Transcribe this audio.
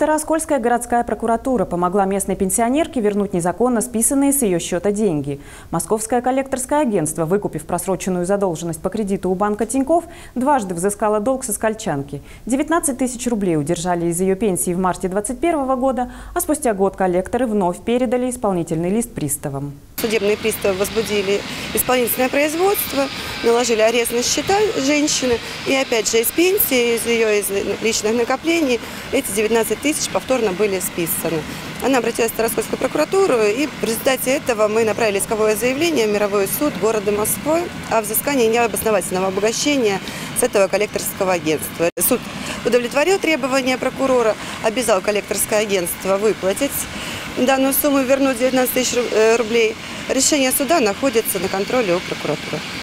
Старооскольская городская прокуратура помогла местной пенсионерке вернуть незаконно списанные с ее счета деньги. Московское коллекторское агентство, выкупив просроченную задолженность по кредиту у банка Тиньков, дважды взыскало долг со скальчанки. 19 тысяч рублей удержали из ее пенсии в марте 2021 года, а спустя год коллекторы вновь передали исполнительный лист приставам. Судебные приставы возбудили исполнительное производство, наложили арест на счета женщины. И опять же из пенсии, из ее из личных накоплений эти 19 тысяч повторно были списаны. Она обратилась в Староскольскую прокуратуру, и в результате этого мы направили исковое заявление в Мировой суд города Москвы о взыскании необосновательного обогащения с этого коллекторского агентства. Суд удовлетворил требования прокурора, обязал коллекторское агентство выплатить данную сумму, вернуть 19 тысяч рублей. Решение суда находится на контроле у прокуратуры.